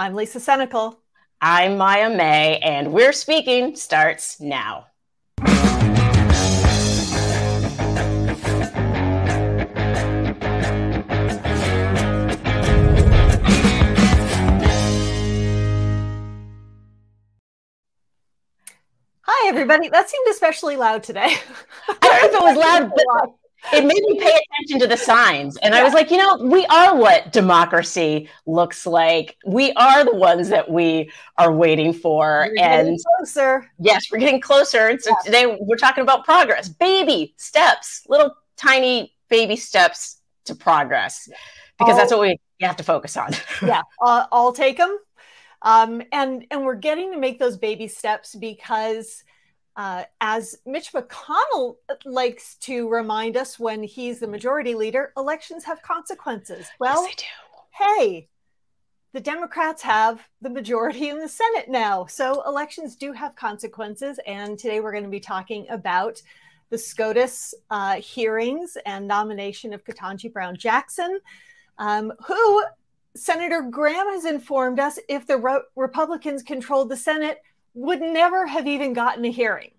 I'm Lisa Senecal. I'm Maya May, and We're Speaking starts now. Hi, everybody. That seemed especially loud today. I don't know if it was loud, but it made me pay attention to the signs. And yeah. I was like, you know, we are what democracy looks like. We are the ones that we are waiting for. We're and closer. Yes, we're getting closer. And so yeah. today we're talking about progress, baby steps, little tiny baby steps to progress, because I'll, that's what we have to focus on. yeah, uh, I'll take them. Um, and and we're getting to make those baby steps because uh, as Mitch McConnell likes to remind us when he's the majority leader, elections have consequences. Well, yes, hey, the Democrats have the majority in the Senate now. So elections do have consequences. And today we're going to be talking about the SCOTUS uh, hearings and nomination of Ketanji Brown Jackson, um, who Senator Graham has informed us if the Re- Republicans controlled the Senate, would never have even gotten a hearing.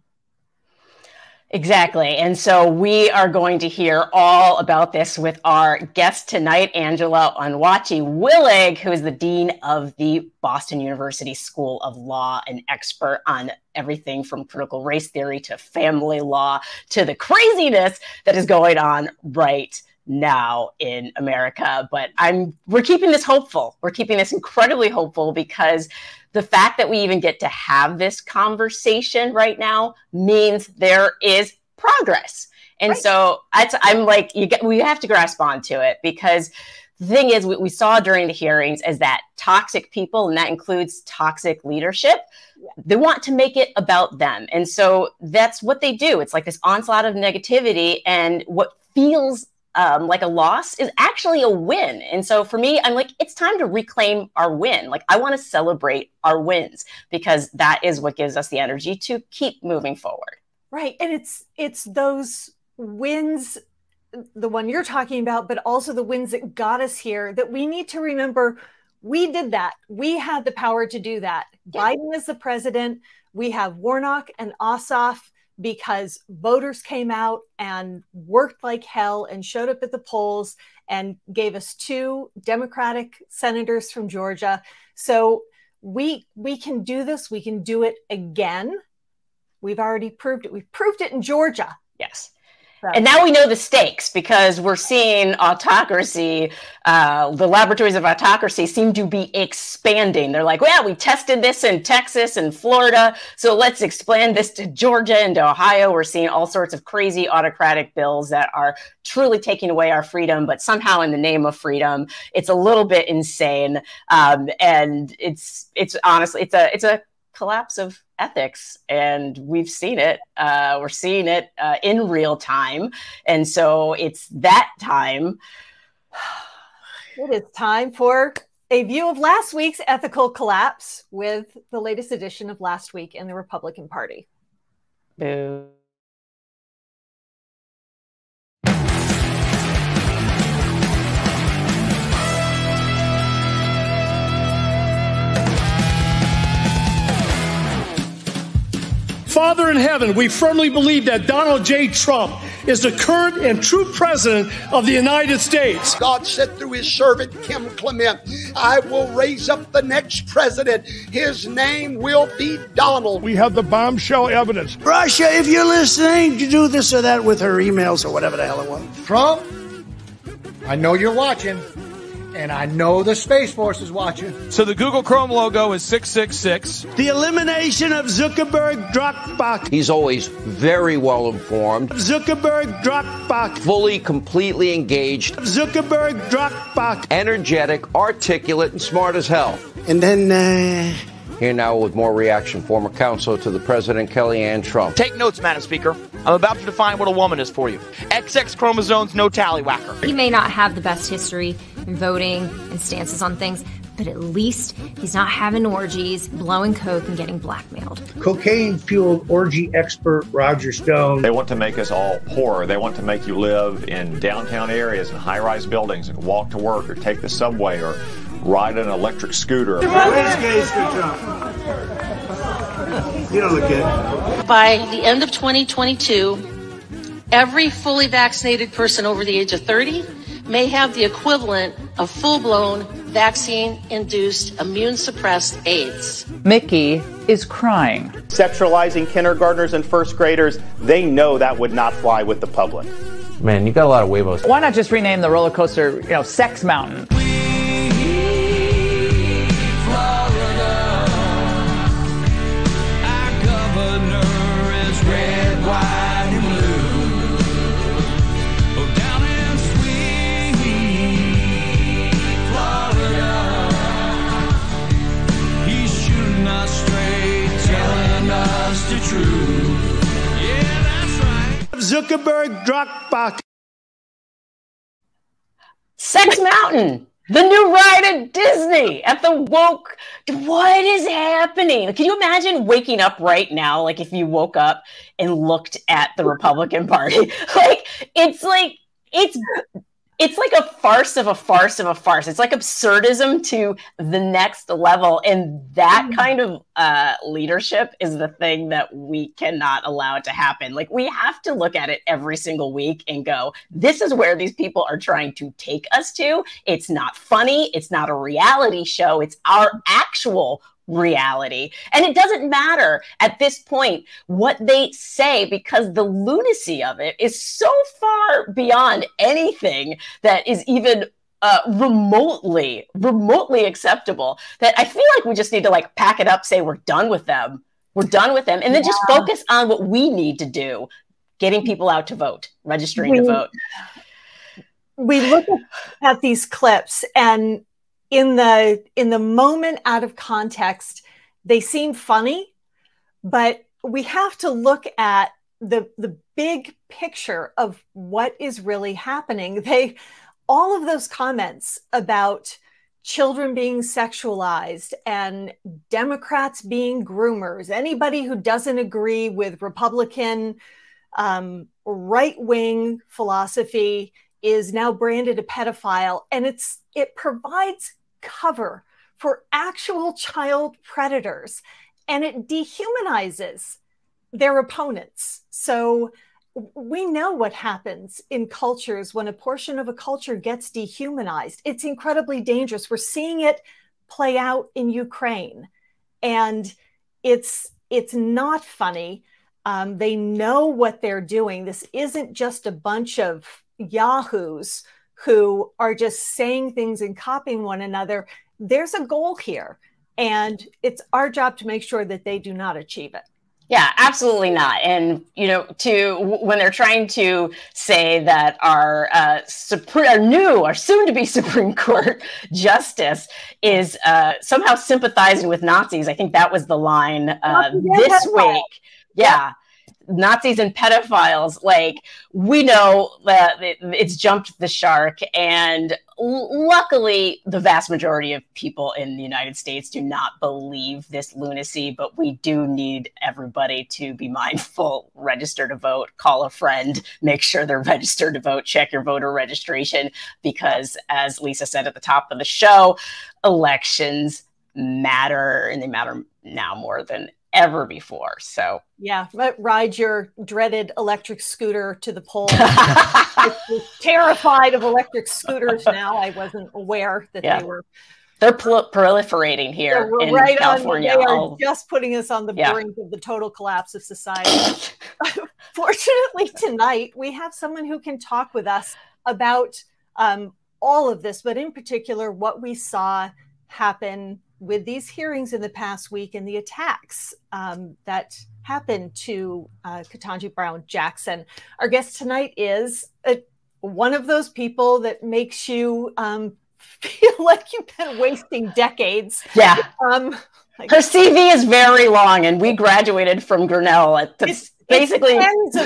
Exactly. And so we are going to hear all about this with our guest tonight, Angela Onwuachi-Willig, who is the Dean of the Boston University School of Law, an expert on everything from critical race theory to family law to the craziness that is going on right now in America. But I'm we're keeping this hopeful. We're keeping this incredibly hopeful because the fact that we even get to have this conversation right now means there is progress. And right. so I'm like, you get, we have to grasp onto it because the thing is, what we saw during the hearings is that toxic people, and that includes toxic leadership, they want to make it about them. And so that's what they do. It's like this onslaught of negativity. And what feels um, like a loss is actually a win. And so for me, I'm like, it's time to reclaim our win. Like I want to celebrate our wins because that is what gives us the energy to keep moving forward. Right. And it's it's those wins the one you're talking about, but also the wins that got us here that we need to remember we did that. We had the power to do that. Yeah. Biden is the president. We have Warnock and Ossoff because voters came out and worked like hell and showed up at the polls and gave us two Democratic senators from Georgia. So we we can do this. We can do it again. We've already proved it. We've proved it in Georgia. Yes. And now we know the stakes because we're seeing autocracy, uh, the laboratories of autocracy seem to be expanding. They're like, well, we tested this in Texas and Florida, so let's expand this to Georgia and to Ohio. We're seeing all sorts of crazy autocratic bills that are truly taking away our freedom, but somehow in the name of freedom, it's a little bit insane. Um, and it's it's honestly it's a it's a collapse of ethics and we've seen it uh, we're seeing it uh, in real time. And so it's that time. It is time for a view of last week's ethical collapse with the latest edition of last week in the republican party. Boo Father in heaven, we firmly believe that Donald J. Trump is the current and true president of the United States. God said through his servant Kim Clement, I will raise up the next president. His name will be Donald. We have the bombshell evidence. Russia, if you're listening, to do this or that with her emails or whatever the hell it was. Trump, I know you're watching and I know the Space Force is watching. So the Google Chrome logo is 666. The elimination of Zuckerberg Dropbox. He's always very well informed. Zuckerberg Dropbox. Fully, completely engaged. Zuckerberg Dropbox. Energetic, articulate, and smart as hell. And then, uh... Here now with more reaction, former counsel to the President Kellyanne Trump. Take notes, Madam Speaker. I'm about to define what a woman is for you. XX chromosomes, no tallywhacker. He may not have the best history in voting and stances on things, but at least he's not having orgies, blowing coke, and getting blackmailed. Cocaine fueled orgy expert Roger Stone. They want to make us all poor. They want to make you live in downtown areas and high rise buildings and walk to work or take the subway or ride an electric scooter. You don't look good. By the end of 2022, every fully vaccinated person over the age of 30 may have the equivalent of full blown vaccine induced immune suppressed AIDS. Mickey is crying. Sexualizing kindergartners and first graders, they know that would not fly with the public. Man, you got a lot of huevos. Why not just rename the roller coaster, you know, Sex Mountain? Zuckerberg Dropbox. Sex Mountain, the new ride at Disney at the woke. What is happening? Can you imagine waking up right now? Like if you woke up and looked at the Republican Party, like it's like it's it's like a farce of a farce of a farce. It's like absurdism to the next level. And that mm. kind of uh, leadership is the thing that we cannot allow it to happen. Like, we have to look at it every single week and go, this is where these people are trying to take us to. It's not funny. It's not a reality show. It's our actual reality. And it doesn't matter at this point what they say because the lunacy of it is so far beyond anything that is even uh, remotely, remotely acceptable that I feel like we just need to like pack it up, say we're done with them. We're done with them. And then yeah. just focus on what we need to do getting people out to vote, registering we, to vote. We look at these clips and in the in the moment out of context they seem funny but we have to look at the the big picture of what is really happening. They all of those comments about children being sexualized and democrats being groomers anybody who doesn't agree with republican um, right-wing philosophy is now branded a pedophile and it's it provides cover for actual child predators and it dehumanizes their opponents. So we know what happens in cultures when a portion of a culture gets dehumanized. It's incredibly dangerous. We're seeing it play out in Ukraine, and it's it's not funny. Um, they know what they're doing. This isn't just a bunch of yahoos who are just saying things and copying one another, there's a goal here. And it's our job to make sure that they do not achieve it. Yeah, absolutely not. And you know, to when they're trying to say that our uh, supreme, our new, our soon-to-be Supreme Court justice is uh, somehow sympathizing with Nazis, I think that was the line uh, this week. Yeah, Nazis and pedophiles, like we know that it's jumped the shark. And luckily, the vast majority of people in the United States do not believe this lunacy, but we do need everybody to be mindful, register to vote, call a friend, make sure they're registered to vote, check your voter registration, because as Lisa said at the top of the show, elections matter and they matter now more than ever before. So yeah, ride your dreaded electric scooter to the polls. terrified of electric scooters now. I wasn't aware that yeah. they were. They're proliferating here yeah, in right California. On, they are just putting us on the yeah. brink of the total collapse of society. Fortunately, tonight we have someone who can talk with us about um, all of this, but in particular, what we saw happen with these hearings in the past week and the attacks um, that happened to uh, Ketanji Brown Jackson. Our guest tonight is a, one of those people that makes you um, feel like you've been wasting decades. Yeah. Um, Her CV is very long, and we graduated from Grinnell at the, it's, basically it's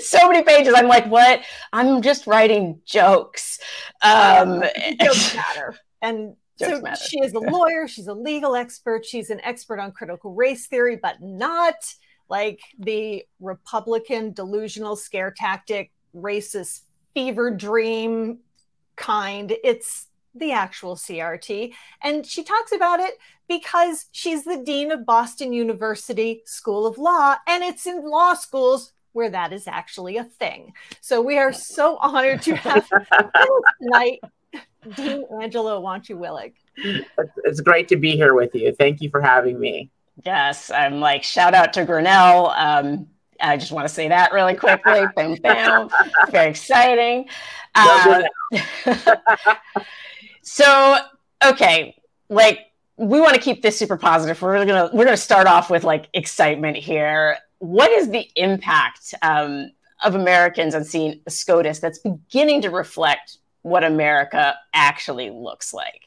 so many pages. I'm like, what? I'm just writing jokes. Um, it doesn't matter. And so matter. she is a lawyer, she's a legal expert, she's an expert on critical race theory, but not like the Republican delusional scare tactic, racist fever dream kind. It's the actual CRT. And she talks about it because she's the dean of Boston University School of Law, and it's in law schools where that is actually a thing. So we are so honored to have tonight Dean Angela Willig. It's great to be here with you. Thank you for having me. Yes, I'm like shout out to Grinnell. Um, I just want to say that really quickly. bam, bam. Very exciting. Uh, so, okay, like we want to keep this super positive. We're gonna we're gonna start off with like excitement here. What is the impact um, of Americans on seeing a SCOTUS that's beginning to reflect what America actually looks like?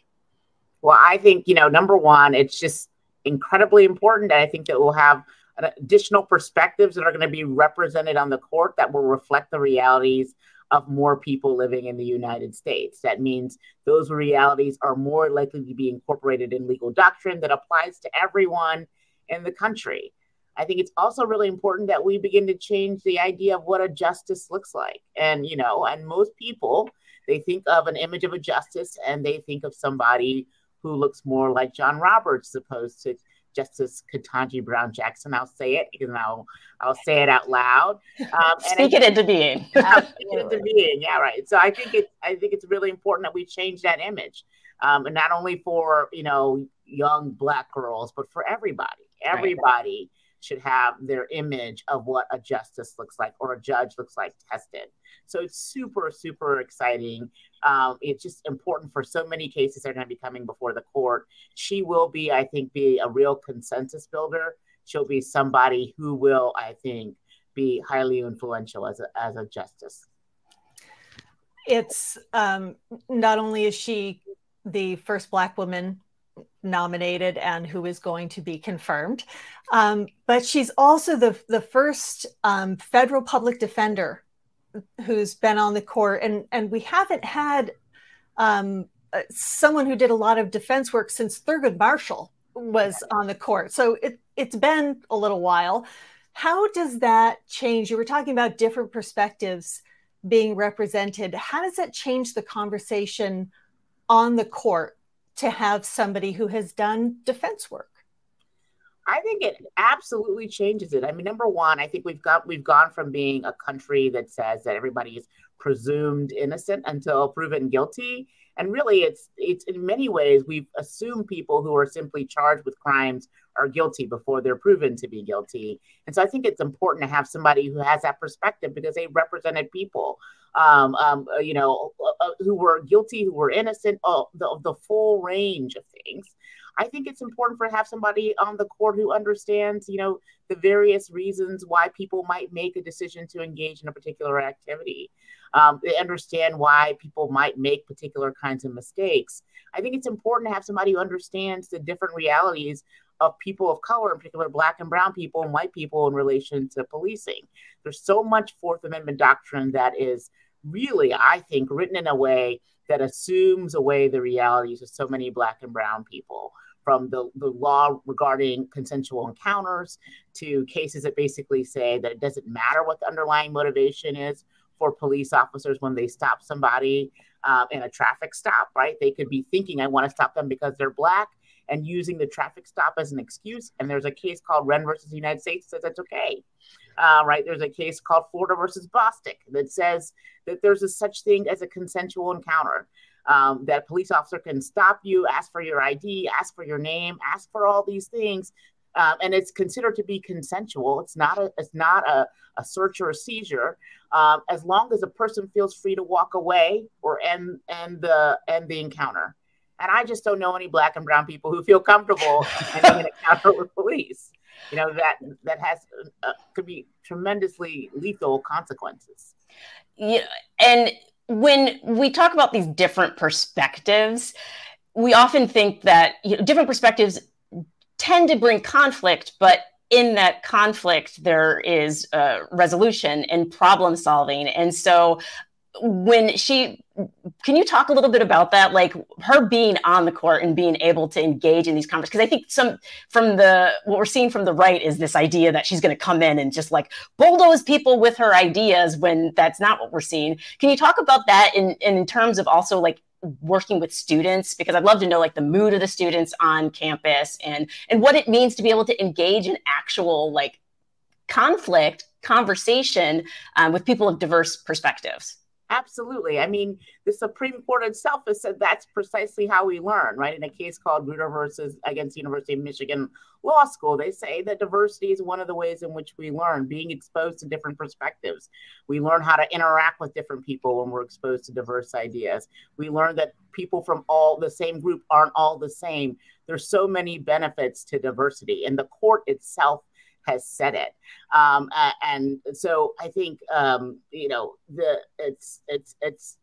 Well, I think you know, number one, it's just incredibly important. I think that we'll have additional perspectives that are going to be represented on the court that will reflect the realities of more people living in the United States. That means those realities are more likely to be incorporated in legal doctrine that applies to everyone in the country. I think it's also really important that we begin to change the idea of what a justice looks like. And, you know, and most people, they think of an image of a justice and they think of somebody who looks more like John Roberts, opposed to Justice Ketanji Brown Jackson. I'll say it because I'll I'll say it out loud. Um, Speak it into being. Speak it into being. Yeah, right. So I think it I think it's really important that we change that image, um, and not only for you know young Black girls, but for everybody. Everybody. Right should have their image of what a justice looks like or a judge looks like tested. So it's super, super exciting. Um, it's just important for so many cases that are going to be coming before the court. She will be, I think, be a real consensus builder. She'll be somebody who will, I think, be highly influential as a, as a justice. It's um, not only is she the first Black woman nominated and who is going to be confirmed. Um, but she's also the, the first um, federal public defender who's been on the court. And, and we haven't had um, uh, someone who did a lot of defense work since Thurgood Marshall was on the court. So it, it's been a little while. How does that change? You were talking about different perspectives being represented. How does that change the conversation on the court to have somebody who has done defense work? I think it absolutely changes it. I mean, number one, I think we've got we've gone from being a country that says that everybody is presumed innocent until proven guilty, and really, it's it's in many ways we've assumed people who are simply charged with crimes are guilty before they're proven to be guilty. And so, I think it's important to have somebody who has that perspective because they represented people um, um, uh, you know, uh, uh, who were guilty, who were innocent, uh, the, the full range of things. I think it's important for have somebody on the court who understands, you know, the various reasons why people might make a decision to engage in a particular activity. Um, they understand why people might make particular kinds of mistakes. I think it's important to have somebody who understands the different realities of people of color, in particular Black and Brown people and white people, in relation to policing. There's so much Fourth Amendment doctrine that is really, I think, written in a way that assumes away the realities of so many Black and Brown people. From the, the law regarding consensual encounters to cases that basically say that it doesn't matter what the underlying motivation is for police officers when they stop somebody uh, in a traffic stop, right? They could be thinking, I want to stop them because they're Black and using the traffic stop as an excuse. And there's a case called Whren versus the United States that says that's okay. Uh, right? There's a case called Florida versus Bostick that says that there's a such thing as a consensual encounter. Um, that a police officer can stop you, ask for your ID, ask for your name, ask for all these things, um, and it's considered to be consensual. It's not a it's not a, a search or a seizure, um, as long as a person feels free to walk away or end end the end the encounter. And I just don't know any black and brown people who feel comfortable ending an encounter with police. You know that that has uh, could be tremendously lethal consequences. Yeah and when we talk about these different perspectives we often think that you know, different perspectives tend to bring conflict but in that conflict there is a resolution and problem solving. And so when she can you talk a little bit about that? Like her being on the court and being able to engage in these conversations because i think some from the what we're seeing from the right is this idea that she's going to come in and just like bulldoze people with her ideas when that's not what we're seeing. Can you talk about that in in terms of also like working with students? Because I'd love to know like the mood of the students on campus and and what it means to be able to engage in actual like conflict conversation um, with people of diverse perspectives. Absolutely. I mean, the Supreme Court itself has said that's precisely how we learn, right? In a case called Grutter versus against University of Michigan Law School, they say that diversity is one of the ways in which we learn, being exposed to different perspectives. We learn how to interact with different people when we're exposed to diverse ideas. We learn that people from all the same group aren't all the same. There's so many benefits to diversity, and the court itself has said it. Um, and so I think um, you know the it's it's it's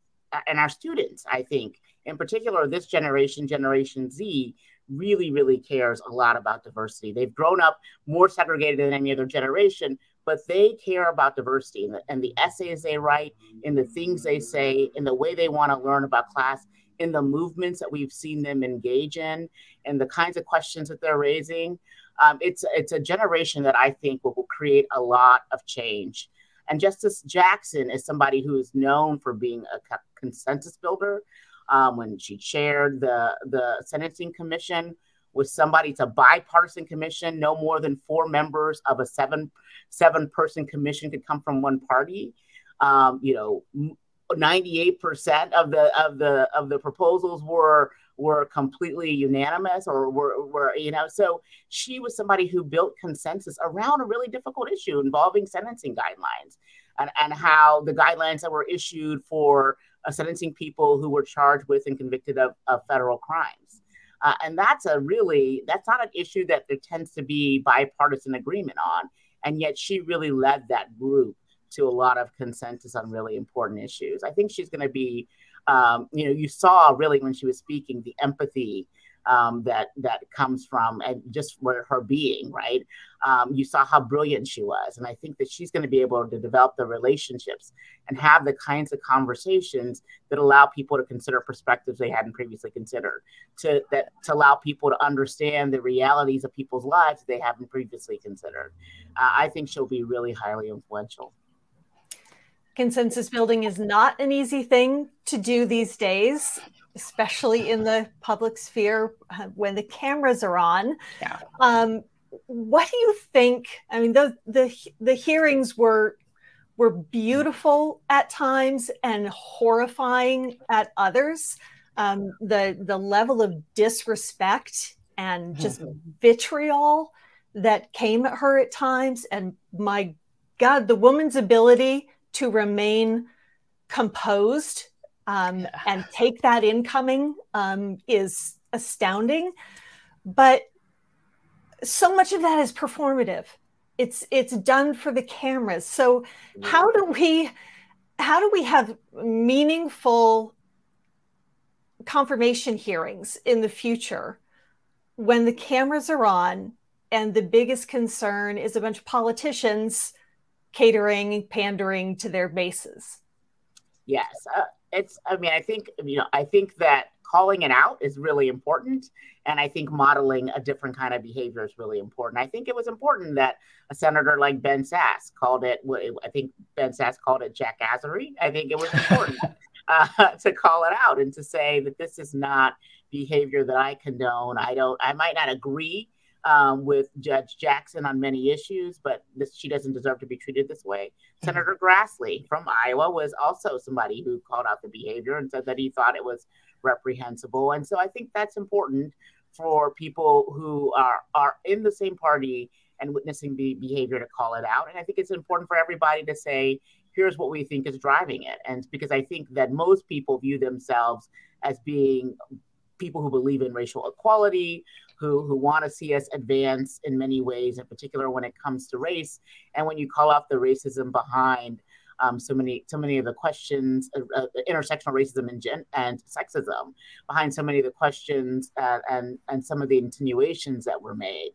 and our students I think in particular this generation Generation Z really really cares a lot about diversity. They've grown up more segregated than any other generation. But they care about diversity and the, and the essays they write, in the things they say, in the way they want to learn about class, in the movements that we've seen them engage in, and the kinds of questions that they're raising um, it's it's a generation that I think will, will create a lot of change. And Justice Jackson is somebody who is known for being a consensus builder. Um, when she chaired the the sentencing commission, was somebody it's a bipartisan commission. No more than four members of a seven seven person commission could come from one party. Um, you know, 98% of the of the of the proposals were were completely unanimous or were, were you know so she was somebody who built consensus around a really difficult issue involving sentencing guidelines and, and how the guidelines that were issued for uh, sentencing people who were charged with and convicted of, of federal crimes. Uh, and that's a really that's not an issue that there tends to be bipartisan agreement on and yet she really led that group to a lot of consensus on really important issues. I think she's going to be um, you know, you saw really when she was speaking the empathy um, that that comes from and just her being, right? Um, you saw how brilliant she was, and I think that she's going to be able to develop the relationships and have the kinds of conversations that allow people to consider perspectives they hadn't previously considered, to that to allow people to understand the realities of people's lives they haven't previously considered. Uh, I think she'll be really highly influential consensus building is not an easy thing to do these days, especially in the public sphere uh, when the cameras are on. Yeah. Um, what do you think? I mean, the the the hearings were were beautiful at times and horrifying at others. Um, the the level of disrespect and just mm-hmm. vitriol that came at her at times, and my God, the woman's ability to remain composed um, yeah. and take that incoming um, is astounding. But so much of that is performative. It's it's done for the cameras. So how do we how do we have meaningful confirmation hearings in the future when the cameras are on and the biggest concern is a bunch of politicians catering, pandering to their bases. Yes, uh, it's. I mean, I think you know. I think that calling it out is really important, and I think modeling a different kind of behavior is really important. I think it was important that a senator like Ben Sasse called it. I think Ben Sasse called it jackassery. I think it was important uh, to call it out and to say that this is not behavior that I condone. I don't. I might not agree um, with Judge Jackson on many issues, but this, she doesn't deserve to be treated this way. Mm-hmm. Senator Grassley from Iowa was also somebody who called out the behavior and said that he thought it was reprehensible. And so I think that's important for people who are, are in the same party and witnessing the behavior to call it out. And I think it's important for everybody to say, here's what we think is driving it. And because I think that most people view themselves as being people who believe in racial equality, who who want to see us advance in many ways, in particular when it comes to race. And when you call out the racism behind um, so many so many of the questions, uh, uh, intersectional racism and gen- and sexism behind so many of the questions uh, and and some of the insinuations that were made.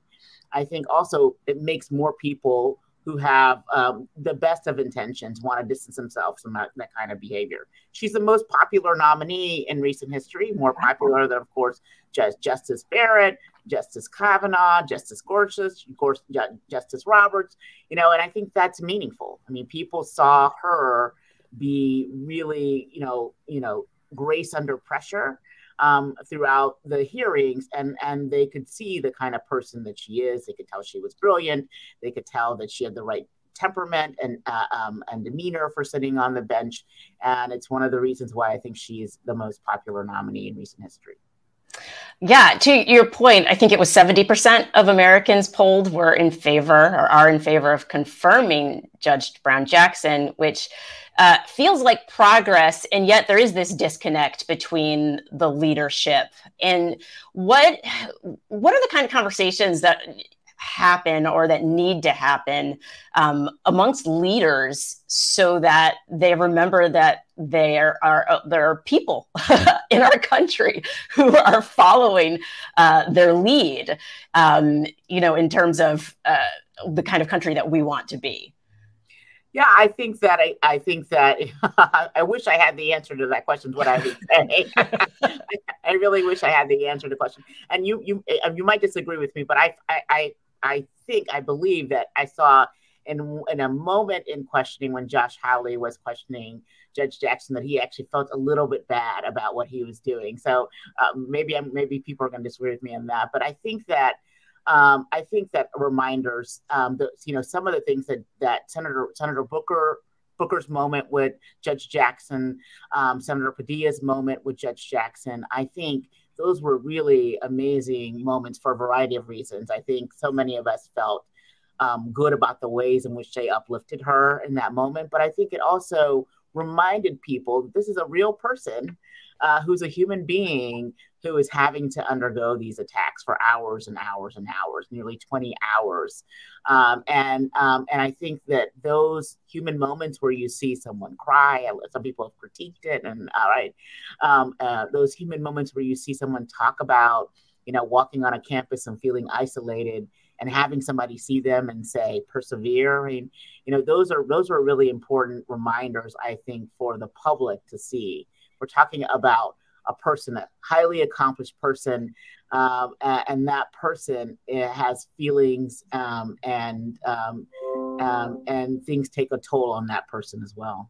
I think also it makes more people who have um, the best of intentions want to distance themselves from that, that, kind of behavior. She's the most popular nominee in recent history, more popular than, of course, just Justice Barrett, Justice Kavanaugh, Justice Gorsuch, of course, Justice Roberts. You know, and I think that's meaningful. I mean, people saw her be really, you know, you know, grace under pressure um, throughout the hearings, and and they could see the kind of person that she is. They could tell she was brilliant. They could tell that she had the right temperament and uh, um, and demeanor for sitting on the bench, and it's one of the reasons why I think she's the most popular nominee in recent history. Yeah, to your point, I think it was 70% of Americans polled were in favor or are in favor of confirming Judge Brown Jackson, which uh, feels like progress, and yet there is this disconnect between the leadership. And what what are the kind of conversations that happen or that need to happen um, amongst leaders so that they remember that there are uh, there are people in our country who are following uh, their lead um, you know in terms of uh, the kind of country that we want to be yeah, I think that I, I think that I wish I had the answer to that question. What I would say. I really wish I had the answer to the question. And you you you might disagree with me, but I I I think I believe that I saw in in a moment in questioning when Josh Hawley was questioning Judge Jackson that he actually felt a little bit bad about what he was doing. So um, maybe I'm maybe people are going to disagree with me on that, but I think that um, I think that reminders, um, the, you know, some of the things that that Senator Senator Booker Booker's moment with Judge Jackson, um, Senator Padilla's moment with Judge Jackson, I think those were really amazing moments for a variety of reasons. I think so many of us felt um, good about the ways in which they uplifted her in that moment, but I think it also reminded people this is a real person uh, who's a human being who is having to undergo these attacks for hours and hours and hours, nearly 20 hours. Um, and um, and I think that those human moments where you see someone cry, some people have critiqued it, and all right, um, uh, those human moments where you see someone talk about, you know, walking on a campus and feeling isolated and having somebody see them and say persevere mean, you know those are those are really important reminders i think for the public to see we're talking about a person, a highly accomplished person, um, and, that person eh, has feelings um, and um, um, and things take a toll on that person as well.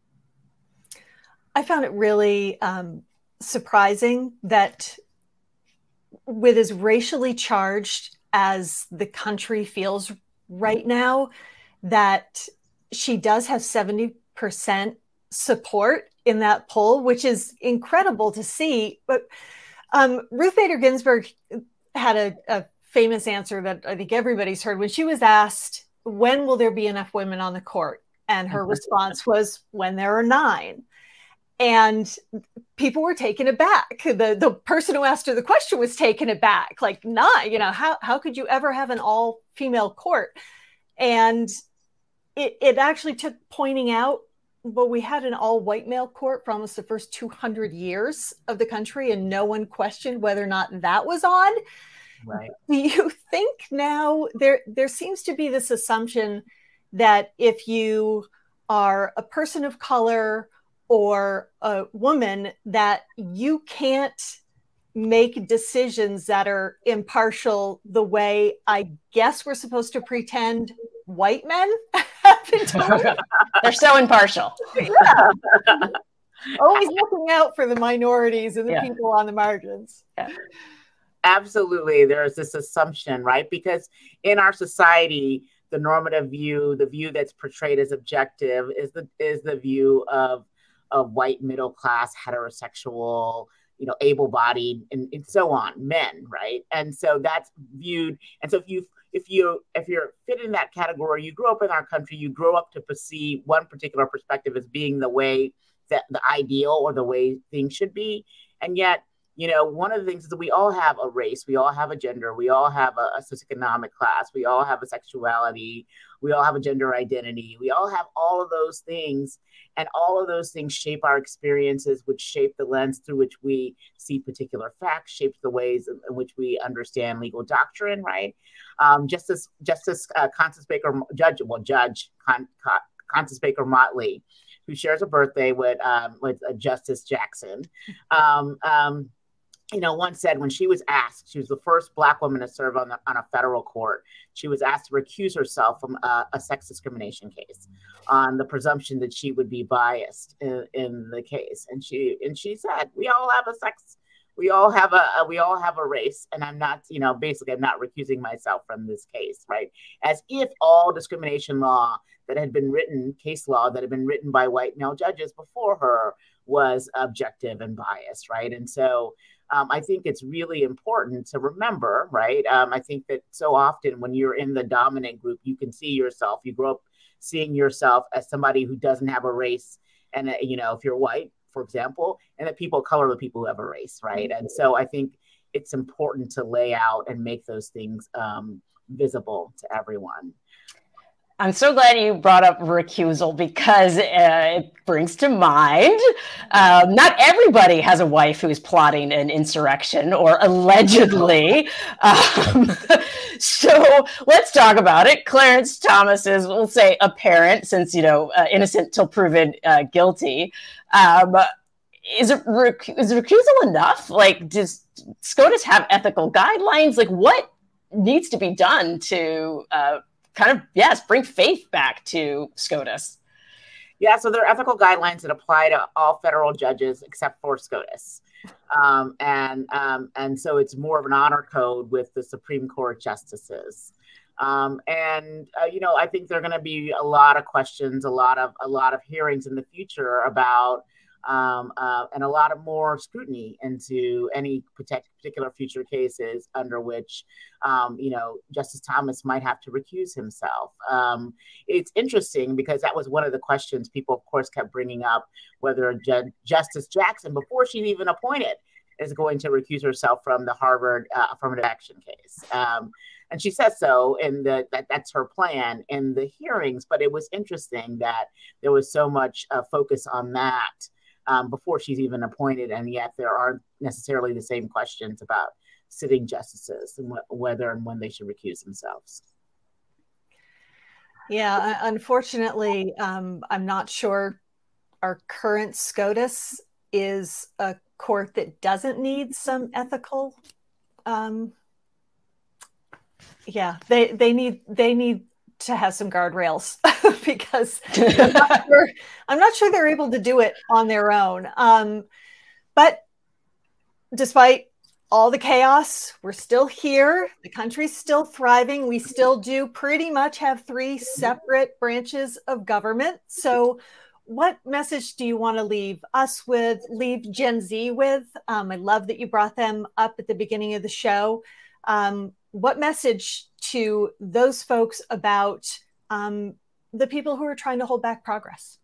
I found it really um, surprising that, with as racially charged as the country feels right now, that she does have seventy percent support in that poll, which is incredible to see. But um, Ruth Bader Ginsburg had a, a famous answer that I think everybody's heard when she was asked, When will there be enough women on the court? And her response was, When there are nine. And people were taken aback. The, the person who asked her the question was taken aback, like, nine, you know, how, how could you ever have an all female court? And it, it actually took pointing out well, we had an all white male court for almost the first 200 years of the country, and no one questioned whether or not that was on. Right. Do you think now there there seems to be this assumption that if you are a person of color or a woman, that you can't make decisions that are impartial the way I guess we're supposed to pretend white men They're so impartial. Yeah. Always looking out for the minorities and the yeah. people on the margins. Yeah. Absolutely. There's this assumption, right? Because in our society, the normative view, the view that's portrayed as objective, is the is the view of of white middle class heterosexual you know able-bodied and, and so on men right and so that's viewed and so if you if you if you're fit in that category, you grow up in our country, you grow up to perceive one particular perspective as being the way that the ideal or the way things should be, and yet you know, one of the things is that we all have a race, we all have a gender, we all have a, a, socioeconomic class, we all have a sexuality, we all have a gender identity, we all have all of those things. And all of those things shape our experiences, which shape the lens through which we see particular facts, shapes the ways in, in which we understand legal doctrine, right? Um, Justice Justice uh, Constance Baker, Judge, well, Judge Con, Con, Constance Baker Motley, who shares a birthday with um, with uh, Justice Jackson. Um, um, you know, once said when she was asked, she was the first Black woman to serve on, the, on a federal court. She was asked to recuse herself from a, a sex discrimination case on the presumption that she would be biased in, in, the case. And she and she said, "We all have a sex, we all have a, a we all have a race, and I'm not, you know, basically, I'm not recusing myself from this case, right? As if all discrimination law that had been written, case law that had been written by white male judges before her, was objective and biased, right? And so." Um, I think it's really important to remember, right? Um, I think that so often when you're in the dominant group, you can see yourself. You grow up seeing yourself as somebody who doesn't have a race, and uh, you know, if you're white, for example, and that people of color are the people who have a race, right? And so I think it's important to lay out and make those things um, visible to everyone. I'm so glad you brought up recusal because uh, it brings to mind um, not everybody has a wife who is plotting an insurrection or allegedly. Um, so let's talk about it. Clarence Thomas is, we'll say, a parent since, you know, uh, innocent till proven uh, guilty. Um, is, rec- is recusal enough? Like, does SCOTUS have ethical guidelines? Like, what needs to be done to uh, kind of yes bring faith back to SCOTUS. Yeah, so there are ethical guidelines that apply to all federal judges except for SCOTUS. Um, and um, and so it's more of an honor code with the Supreme Court justices. Um, and uh, you know, I think there are going to be a lot of questions, a lot of a lot of hearings in the future about um, uh, and a lot of more scrutiny into any particular future cases under which, um, you know, Justice Thomas might have to recuse himself. Um, it's interesting because that was one of the questions people, of course, kept bringing up whether Ju- Justice Jackson, before she's even appointed, is going to recuse herself from the Harvard uh, affirmative action case. Um, and she says so and that that's her plan in the hearings. But it was interesting that there was so much uh, focus on that um, before she's even appointed, and yet there aren't necessarily the same questions about sitting justices and wh- whether and when they should recuse themselves. Yeah, unfortunately, um, I'm not sure our current SCOTUS is a court that doesn't need some ethical. Um, yeah, they they need they need to have some guardrails because I'm not, sure, I'm not, sure, they're able to do it on their own. Um, but despite all the chaos, we're still here. The country's still thriving. We still do pretty much have three separate branches of government. So, what message do you want to leave us with, leave Gen Z with? Um, I love that you brought them up at the beginning of the show. Um, what message to those folks about um, the people who are trying to hold back progress?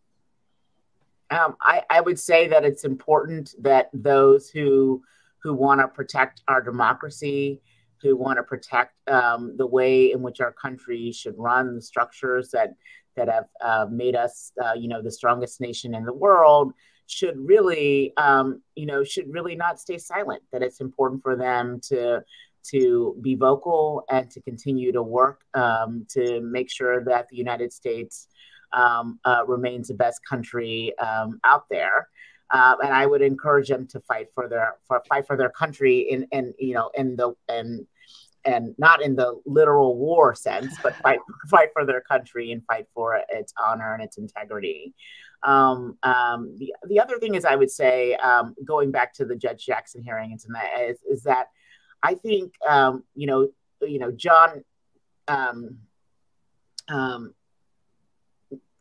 Um, I, I would say that it's important that those who who want to protect our democracy, who want to protect um, the way in which our country should run, the structures that that have uh, made us, uh, you know, the strongest nation in the world, should really, um, you know, should really not stay silent. That it's important for them to to be vocal and to continue to work um, to make sure that the United States um, uh, remains the best country um, out there. Uh, and I would encourage them to fight for their for fight for their country in and you know in the and and not in the literal war sense, but fight fight for their country and fight for its honor and its integrity. Um, um, the the other thing is, I would say, um, going back to the Judge Jackson hearing is, is that I think um, you know, you know, John um, um,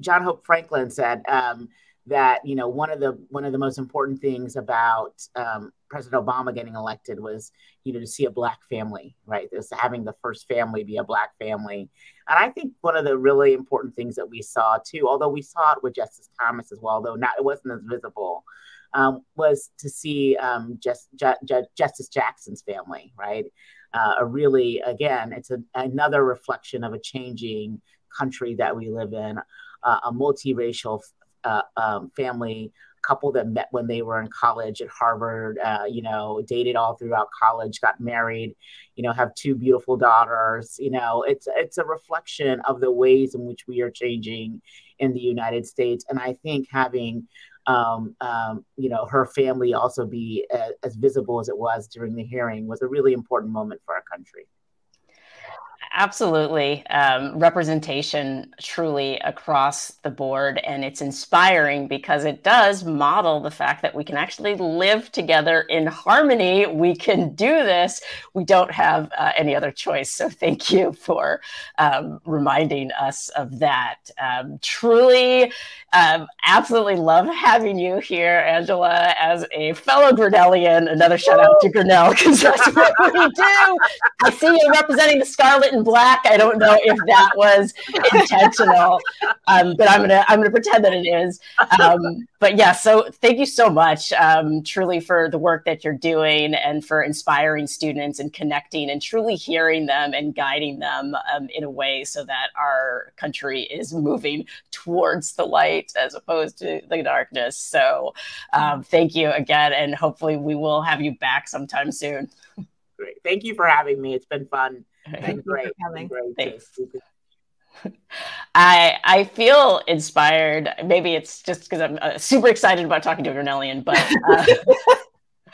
John Hope Franklin said um, that you know one of the one of the most important things about um, President Obama getting elected was you know to see a black family, right? This having the first family be a black family, and I think one of the really important things that we saw too, although we saw it with Justice Thomas as well, though not it wasn't as visible, um, was to see um, just, Ju- Ju- Justice Jackson's family, right? Uh, a really, again, it's a, another reflection of a changing country that we live in, uh, a multiracial uh, um, family couple that met when they were in college at Harvard, uh, you know, dated all throughout college, got married, you know, have two beautiful daughters. You know, it's it's a reflection of the ways in which we are changing in the United States. And I think having um, um, you know, her family also be as, as visible as it was during the hearing was a really important moment for our country. Absolutely. Um, representation truly across the board. And it's inspiring because it does model the fact that we can actually live together in harmony. We can do this. We don't have uh, any other choice. So thank you for um, reminding us of that. Um, truly, um, absolutely love having you here, Angela, as a fellow Grinnellian. Another shout out to Grinnell because that's what we do. I see you representing the Scarlet and black. I don't know if that was intentional, um, but I'm gonna I'm gonna pretend that it is. Um, but yeah, so thank you so much, um, truly, for the work that you're doing and for inspiring students and connecting and truly hearing them and guiding them um, in a way so that our country is moving towards the light as opposed to the darkness. So um, thank you again, and hopefully we will have you back sometime soon. Great. Thank you for having me. It's been fun. Thank great. you for coming. Great. Thanks. I I feel inspired. Maybe it's just because I'm uh, super excited about talking to a Grinnellian, but uh,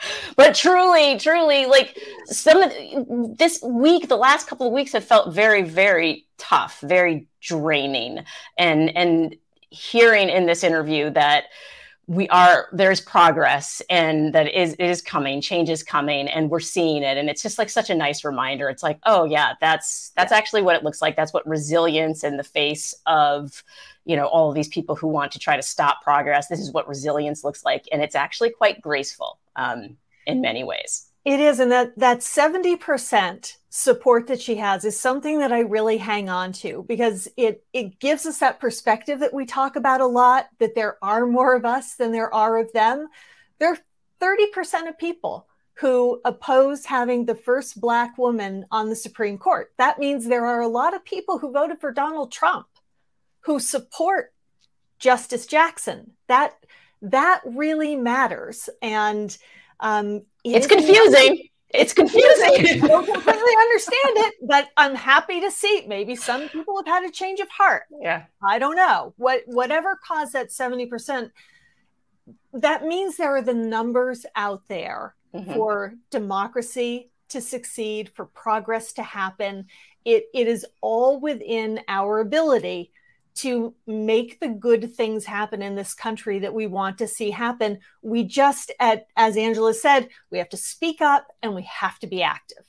but truly, truly, like some of the, this week, the last couple of weeks have felt very, very tough, very draining, and and hearing in this interview that we are there's progress and that is it is coming change is coming and we're seeing it. And it's just like such a nice reminder. It's like oh yeah that's that's actually what it looks like. That's what resilience in the face of you know all of these people who want to try to stop progress. This is what resilience looks like. And it's actually quite graceful um, in many ways. It is. And that that 70% support that she has is something that I really hang on to because it it gives us that perspective that we talk about a lot that there are more of us than there are of them. There are 30% of people who oppose having the first black woman on the Supreme Court. That means there are a lot of people who voted for Donald Trump who support Justice Jackson. That that really matters and um, it's confusing it's confusing. I don't completely understand it, but I'm happy to see. Maybe some people have had a change of heart. Yeah. I don't know. What whatever caused that 70%, that means there are the numbers out there mm-hmm. for democracy to succeed, for progress to happen. It it is all within our ability to make the good things happen in this country that we want to see happen. We just, at, as Angela said, we have to speak up and we have to be active.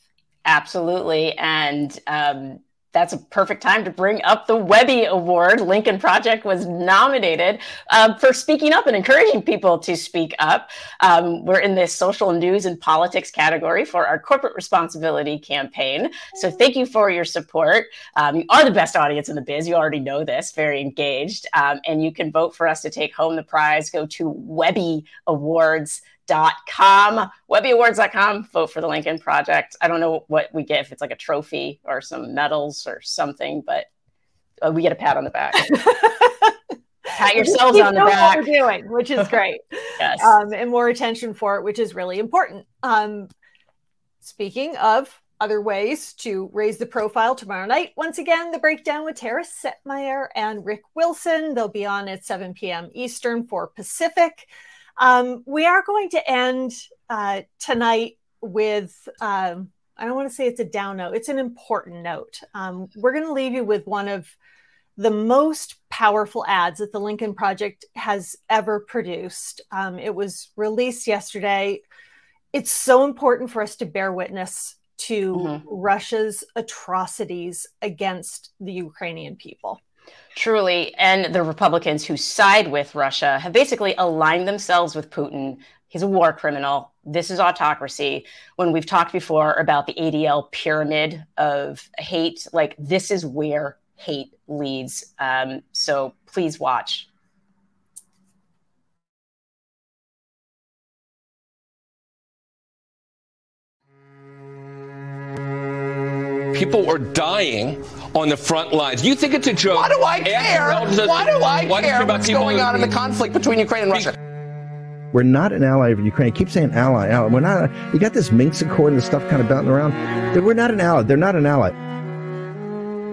Absolutely. And um, that's a perfect time to bring up the Webby Award. Lincoln Project was nominated um, for speaking up and encouraging people to speak up. Um, we're in this social news and politics category for our corporate responsibility campaign. So thank you for your support. Um, you are the best audience in the biz. You already know this, very engaged. Um, and you can vote for us to take home the prize. Go to Webby Awards webbyawards.com, webbyawards.com, vote for the Lincoln Project. I don't know what we get, if it's like a trophy or some medals or something, but uh, we get a pat on the back. pat yourselves on the back. What we're doing, which is great. yes. Um, and more attention for it, which is really important. Um, speaking of other ways to raise the profile tomorrow night. Once again, the breakdown with Tara Setmayer and Rick Wilson. They'll be on at 7 p.m. Eastern for Pacific. Um, we are going to end uh, tonight with, um, I don't want to say it's a down note, it's an important note. Um, we're going to leave you with one of the most powerful ads that the Lincoln Project has ever produced. Um, it was released yesterday. It's so important for us to bear witness to mm-hmm. Russia's atrocities against the Ukrainian people. Truly. And the Republicans who side with Russia have basically aligned themselves with Putin. He's a war criminal. This is autocracy. When we've talked before about the ADL pyramid of hate, like this is where hate leads. Um, so please watch. People are dying on the front lines. You think it's a joke? Why do I care? Why do I why care what's going on in the conflict between Ukraine and Russia? We're not an ally of Ukraine. I keep saying ally, ally. We're not. You got this Minsk Accord and the stuff kind of bouncing around. We're not an ally. They're not an ally.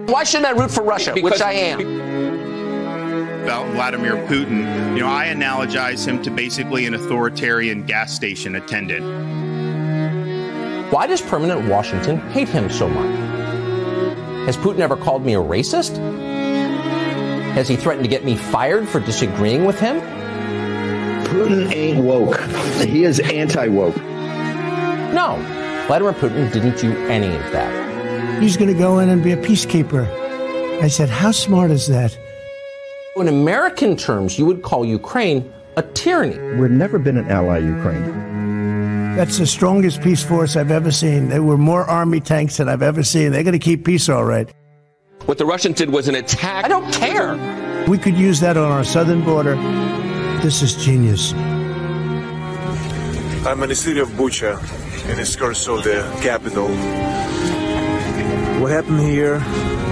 Why shouldn't I root for Russia, because which I am? about Vladimir Putin, you know, I analogize him to basically an authoritarian gas station attendant. Why does permanent Washington hate him so much? Has Putin ever called me a racist? Has he threatened to get me fired for disagreeing with him? Putin ain't woke. He is anti woke. No, Vladimir Putin didn't do any of that. He's going to go in and be a peacekeeper. I said, How smart is that? In American terms, you would call Ukraine a tyranny. We've never been an ally, Ukraine. That's the strongest peace force I've ever seen. There were more army tanks than I've ever seen. They're going to keep peace all right. What the Russians did was an attack. I don't care. We could use that on our southern border. This is genius. I'm in the city of Bucha, in the skirts of the capital. What happened here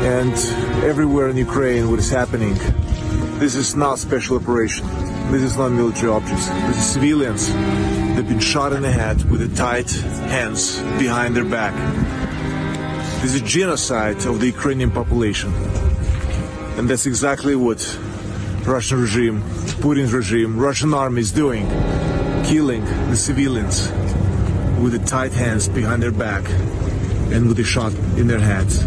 and everywhere in Ukraine, what is happening, this is not special operation. This is not military objects. This is civilians. They've been shot in the head with the tight hands behind their back. This is genocide of the Ukrainian population. And that's exactly what Russian regime, Putin's regime, Russian army is doing. Killing the civilians with the tight hands behind their back and with a shot in their heads.